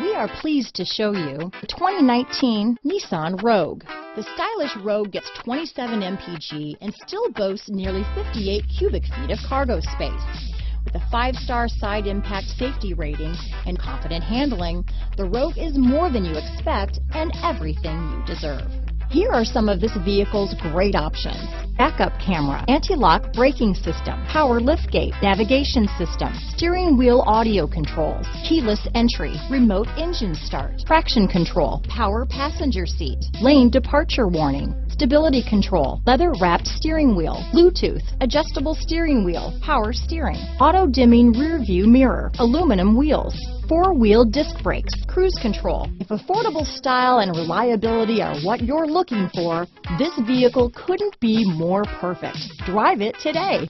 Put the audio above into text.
We are pleased to show you the 2019 Nissan Rogue. The stylish Rogue gets 27 mpg and still boasts nearly 58 cubic feet of cargo space. With a five-star side impact safety rating and confident handling, the Rogue is more than you expect and everything you deserve. Here are some of this vehicle's great options. Backup camera, anti-lock braking system, power liftgate, navigation system, steering wheel audio controls, keyless entry, remote engine start, traction control, power passenger seat, lane departure warning, stability control, leather wrapped steering wheel, Bluetooth, adjustable steering wheel, power steering, auto dimming rear view mirror, aluminum wheels, four-wheel disc brakes, cruise control. If affordable style and reliability are what you're looking for, this vehicle couldn't be more perfect. Drive it today.